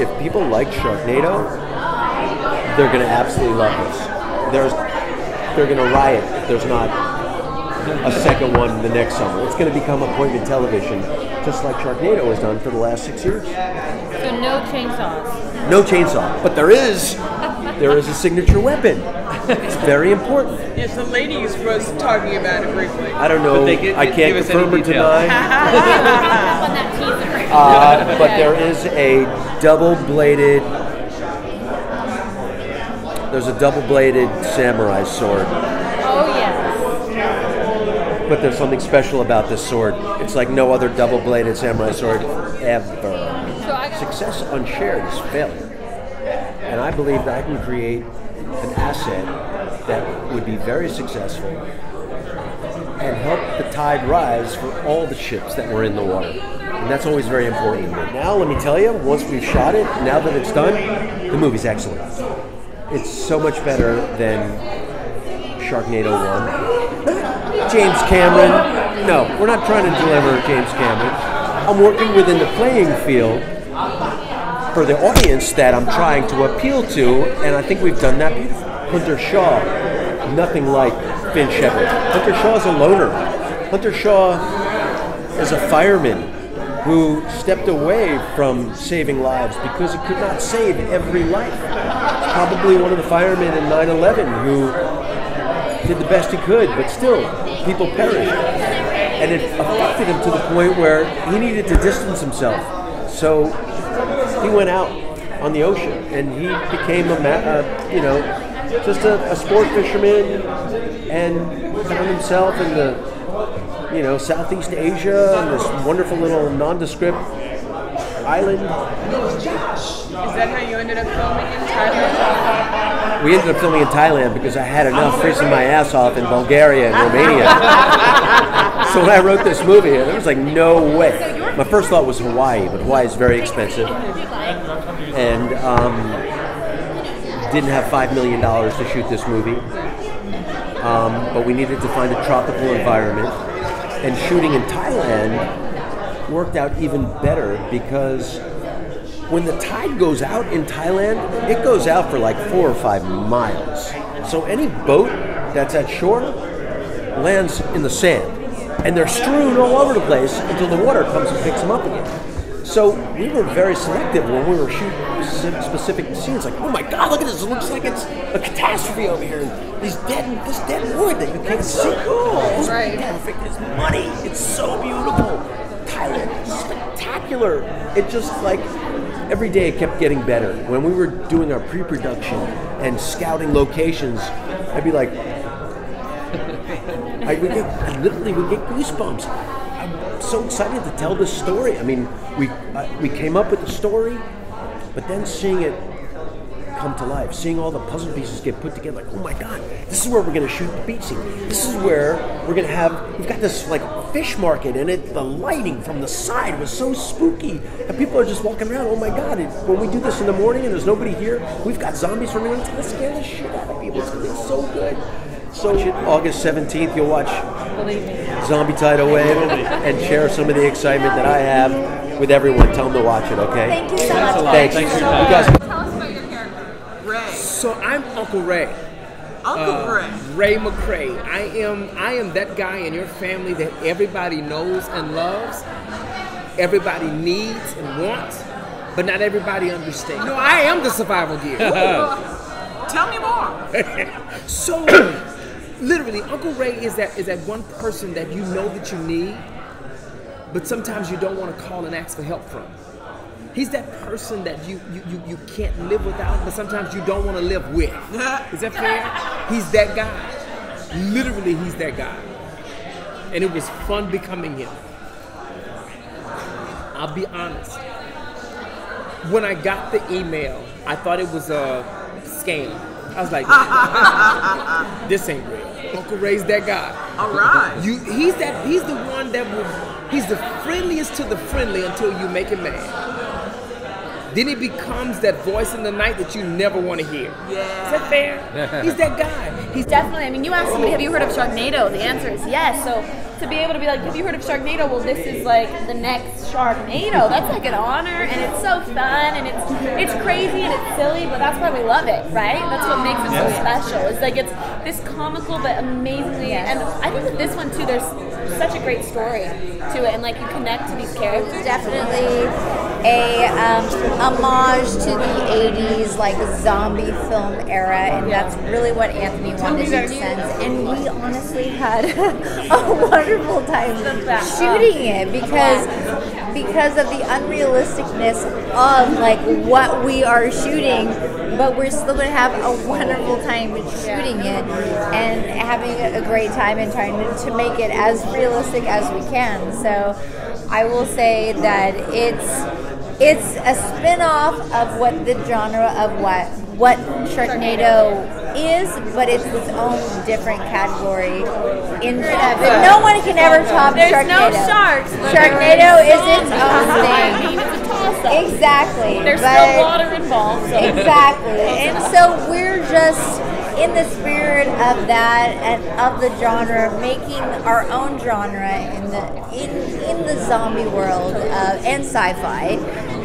if people like Sharknado, they're gonna absolutely love this. There's, they're gonna riot if there's not a second one the next summer. It's gonna become appointment television, just like Sharknado has done for the last six years. So no chainsaws. No chainsaw, but there is, there is a signature weapon. It's very important. Yes, the ladies was talking about it briefly. I don't know. But they get- I can't give us any confirm or deny. on that teaser. Uh, but there is a double-bladed. There's a double-bladed samurai sword. Oh yes. But there's something special about this sword. It's like no other double-bladed samurai sword ever. So Success unshared is failure. And I believe that I can create an asset that would be very successful and help the tide rise for all the ships that were in the water. And that's always very important. Now, let me tell you, once we've shot it, now that it's done, the movie's excellent. It's so much better than Sharknado 1. James Cameron, no, we're not trying to deliver James Cameron. I'm working within the playing field for the audience that I'm trying to appeal to, and I think we've done that beautifully. Hunter Shaw, nothing like Fin Shepard. Hunter Shaw is a loner. Hunter Shaw is a fireman who stepped away from saving lives because he could not save every life. He's probably one of the firemen in 9 11 who did the best he could, but still, people perished. And it affected him to the point where he needed to distance himself. So he went out on the ocean and he became a, you know, just a, a sport fisherman and found himself in the, you know, Southeast Asia and this wonderful little nondescript island. Is that how you ended up filming in Thailand? We ended up filming in Thailand because I had enough freezing my ass off in Bulgaria and Romania. so when I wrote this movie, there was like no way. My first thought was Hawaii, but Hawaii is very expensive, and um, didn't have five million dollars to shoot this movie. Um, but we needed to find a tropical environment, and shooting in Thailand worked out even better because when the tide goes out in Thailand, it goes out for like four or five miles. So any boat that's at shore lands in the sand. And they're strewn all over the place until the water comes and picks them up again. So we were very selective when we were shooting specific scenes. Like, oh my God, look at this! It looks like it's a catastrophe over here. And these dead, this dead wood that you can't see. Cool. It's Right. perfect. It's money. It's so beautiful. Thailand spectacular. It just like every day it kept getting better. When we were doing our pre-production and scouting locations, I'd be like, I would get, I literally would get goosebumps. So excited to tell this story. I mean, we uh, we came up with the story, but then seeing it come to life, seeing all the puzzle pieces get put together, like, oh my god, this is where we're gonna shoot the beach scene. This is where we're gonna have. We've got this like fish market, and it the lighting from the side was so spooky, and people are just walking around. Oh my god! It, when we do this in the morning and there's nobody here, we've got zombies running around. Gonna scare the shit out of people. It's gonna be so good. So August 17th, you'll watch Believe me. Zombie Tidal Wave and share some of the excitement that I have with everyone. Tell them to watch it, okay? Thank you so much. Thanks. Thanks for You your time. guys Tell us about your character. Ray. So I'm Uncle Ray. Uncle Uh, Ray. Ray McCray. I am I am that guy in your family that everybody knows and loves. Everybody needs and wants, but not everybody understands. No, I am the survival gear. Tell me more. so literally, Uncle Ray is that is that one person that you know that you need, but sometimes you don't want to call and ask for help from. He's that person that you you, you, you can't live without, but sometimes you don't want to live with. Is that fair? He's that guy. Literally, he's that guy. And it was fun becoming him. I'll be honest. When I got the email, I thought it was a scam. I was like, this ain't real. Uncle Ray's that guy. All right. You, he's that. He's the one that will. He's the friendliest to the friendly until you make him mad. Then he becomes that voice in the night that you never want to hear. Yeah. Is that fair? he's that guy. He's Definitely. I mean, you asked somebody, have you heard of Sharknado? The answer is yes. So to be able to be like, have you heard of Sharknado? Well, this is like the next Sharknado. That's like an honor, and it's so fun, and it's it's crazy and it's silly, but that's why we love it, right? That's what makes it so special. It's like it's this comical but amazingly, and I think with this one too, there's such a great story to it, and like you connect to these characters. definitely a um, homage to the 80s like zombie film era and that's really what anthony wanted to sense and we honestly had a wonderful time shooting it because because of the unrealisticness of like what we are shooting but we're still going to have a wonderful time shooting it and having a great time and trying to, to make it as realistic as we can. So I will say that it's it's a spin-off of what the genre of what what Sharknado is, but it's its own different category. In but no one can ever top There's Sharknado. no sharks. Sharknado is its own I mean, thing. it's a toss-up. Exactly. There's still water involved. So. Exactly. And so we're just in the spirit of that and of the genre, making our own genre in the in in the zombie world uh, and sci-fi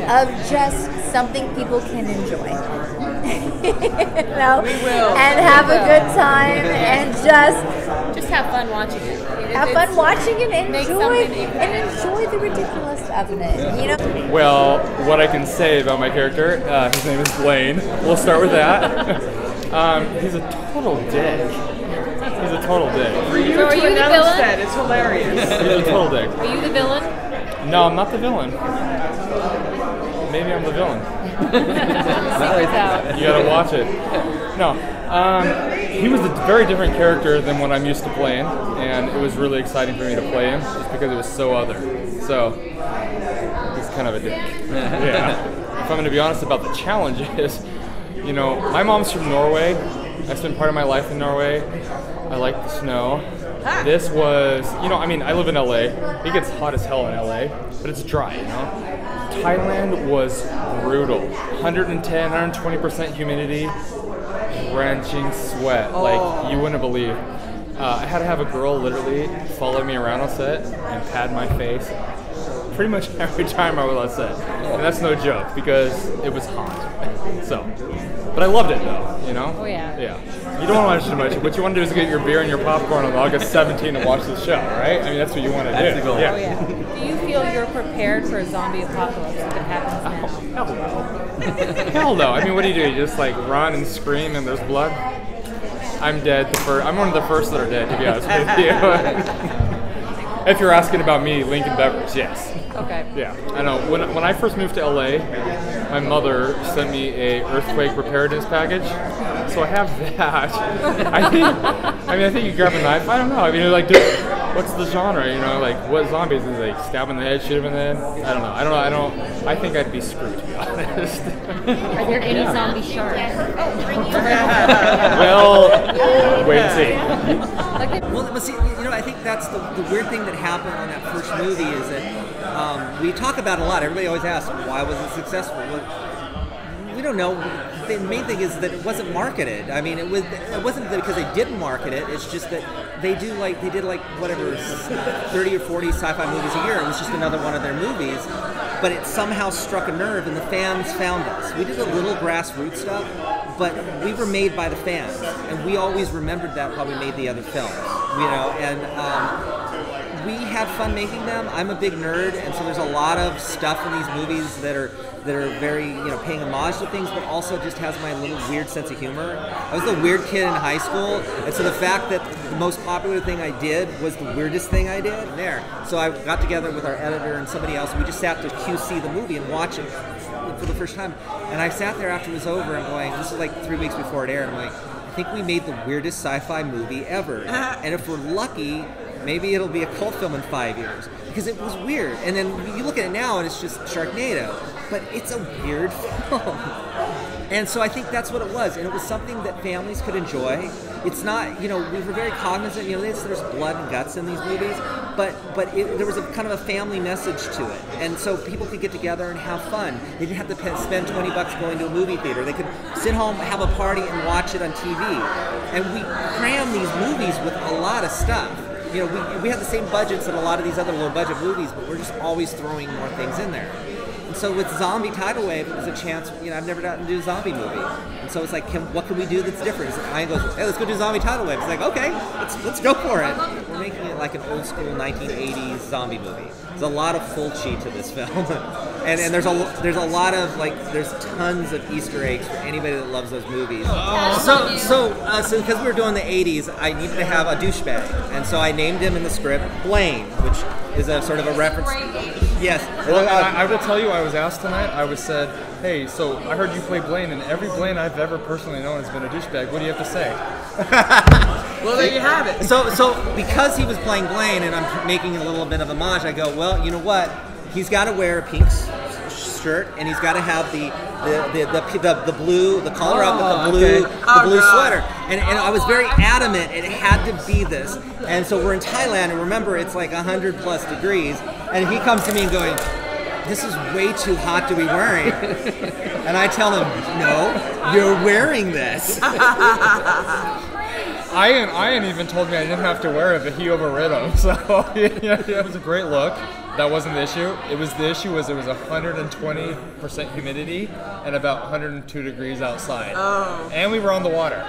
of just something people can enjoy. you know, will. and have a good time and just Just have fun watching it. It- have fun watching it and enjoy something that you can- and enjoy the ridiculous of it. You know. Well, what I can say about my character, uh, his name is Blaine. We'll start with that. um, he's a total dick. He's a total dick. For you So are you the villain? that, it's hilarious. He's a total dick. Are you the villain? No, I'm not the villain. Maybe I'm the villain. Secrets out. You gotta watch it. No, um, he was a very different character than what I'm used to playing, and it was really exciting for me to play him just because it was so other. So he's kind of a dick. yeah. If I'm gonna be honest about the challenges, you know, my mom's from Norway. I spent part of my life in Norway. I like the snow. This was, you know, I mean, I live in LA. It gets hot as hell in LA, but it's dry, you know. Thailand was brutal. 110, 120% humidity, wrenching sweat. Like, you wouldn't believe. Uh, I had to have a girl literally follow me around on set and pad my face pretty much every time I was on set. And that's no joke because it was hot. So, but I loved it though, you know? Oh, yeah. Yeah. You don't want to watch too much. What you want to do is get your beer and your popcorn on August 17 and watch the show, right? I mean, that's what you want to That's do. the goal. Yeah. Oh yeah. Do you feel you're prepared for a zombie apocalypse if it happens now? Hell no. Hell no. I mean, what do you do? You just like run and scream and there's blood? I'm dead. The fir- I'm one of the first that are dead, to be honest with you. if you're asking about me, Lincoln Bevers, yes. Okay. Yeah, I know. When, when I first moved to LA, my mother sent me a earthquake preparedness package. So I have that. I think. I mean, I think you grab a knife. I don't know. I mean, like, what's the genre? You know, like, what zombies is it? Like, stab in the head, shoot him in the head? I don't know. I don't know. I don't. I think I'd be screwed to be honest. Are there any zombie sharks? well, wait and see. Well, but see, you know, I think that's the, the weird thing that happened on that first movie is that um, we talk about it a lot. Everybody always asks, why was it successful? Well, we don't know. The main thing is that it wasn't marketed. I mean, it was. It wasn't because they didn't market it. It's just that they do like they did like whatever, thirty or forty sci-fi movies a year. It was just another one of their movies, but it somehow struck a nerve, and the fans found us. We did a little grassroots stuff, but we were made by the fans, and we always remembered that while we made the other films. You know, and. Um, we have fun making them. I'm a big nerd, and so there's a lot of stuff in these movies that are that are very you know paying homage to things, but also just has my little weird sense of humor. I was the weird kid in high school, and so the fact that the most popular thing I did was the weirdest thing I did there. So I got together with our editor and somebody else. And we just sat to QC the movie and watch it for the first time. And I sat there after it was over. and going, this is like three weeks before it aired. I'm like, I think we made the weirdest sci-fi movie ever. Uh-huh. and if we're lucky, maybe it'll be a cult film in five years because it was weird. And then you look at it now and it's just Sharknado, but it's a weird film. And so I think that's what it was, and it was something that families could enjoy. It's not, you know, we were very cognizant. You know, there's, there's blood and guts in these movies, but but it, there was a kind of a family message to it, and so people could get together and have fun. They didn't have to pe- spend 20 bucks going to a movie theater. They could sit home, have a party, and watch it on TV. And we cram these movies with a lot of stuff. You know, we, we have the same budgets that a lot of these other low budget movies, but we're just always throwing more things in there. And so with Zombie Tidal Wave, it was a chance. You know, I've never gotten to do a zombie movie, and so it's like, can, what can we do that's different? So Ian goes, hey, let's go do Zombie Tidal Wave. It's like, okay, let's let's go for it. We're making it like an old school 1980s zombie movie. There's a lot of Fulci to this film, and, and there's a there's a lot of like there's tons of Easter eggs for anybody that loves those movies. So so uh, so because we were doing the 80s, I needed to have a douchebag, and so I named him in the script Blaine, which is a sort of a reference. Yes. Well, and I, I will tell you, I was asked tonight. I was said, "Hey, so I heard you play Blaine, and every Blaine I've ever personally known has been a douchebag. What do you have to say?" Well, there you have it. So, so because he was playing Blaine and I'm making a little bit of homage, I go, well, you know what? He's got to wear a pink shirt and he's got to have the the, the, the, the, the blue, the collar up with the oh, blue, okay. the Oh, blue God. sweater. And, and I was very adamant it had to be this. And so we're in Thailand and remember it's like 100 plus degrees. And he comes to me and going, this is way too hot to be wearing. and I tell him, no, you're wearing this. Ian, Ian even told me I didn't have to wear it, but he overrid him. So yeah, it was a great look. That wasn't the issue. It was the issue was it was 120% humidity and about 102 degrees outside. Oh. And we were on the water.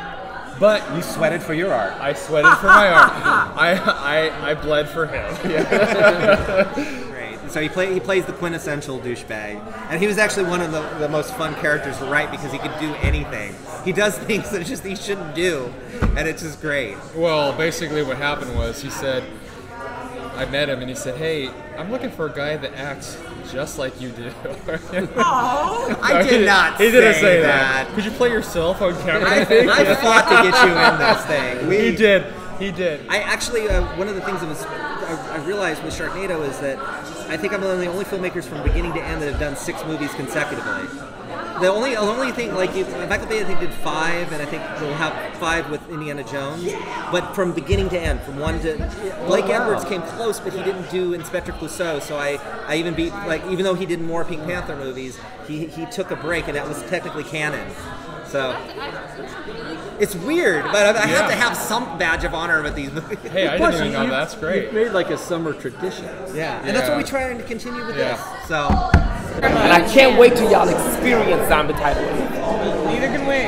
But You sweated for your art. I sweated for my art. I, I I bled for him. Yeah. Great. So he play, he plays the quintessential douchebag, and he was actually one of the, the most fun characters to write because he could do anything. He does things that just he shouldn't do, and it's just great. Well, basically, what happened was he said, I met him and he said, Hey, I'm looking for a guy that acts just like you do. Oh, I did di- not. He didn't say say that. that. Could you play yourself on camera? I, I fought to get you in this thing. We, he did. He did. I actually, uh, one of the things that was I, I realized with Sharknado is that I think I'm one of the only filmmakers from beginning to end that have done six movies consecutively. The only, the only thing, like, if, Michael Bay, I think did five, and I think we'll have five with Indiana Jones. But from beginning to end, from one to Blake oh, Edwards came close, but he didn't do Inspector Clouseau. So I, I even beat, like, even though he did more Pink Panther movies, he, he took a break, and that was technically canon. So it's weird, but I, I have to have some badge of honor with these movies. Hey, I didn't even know. That's great. You've made like a summer tradition. Yeah, and that's what Yeah. we try to continue with Yeah. this. So. And I can't wait till y'all experience Zombie Tidal. Neither can we.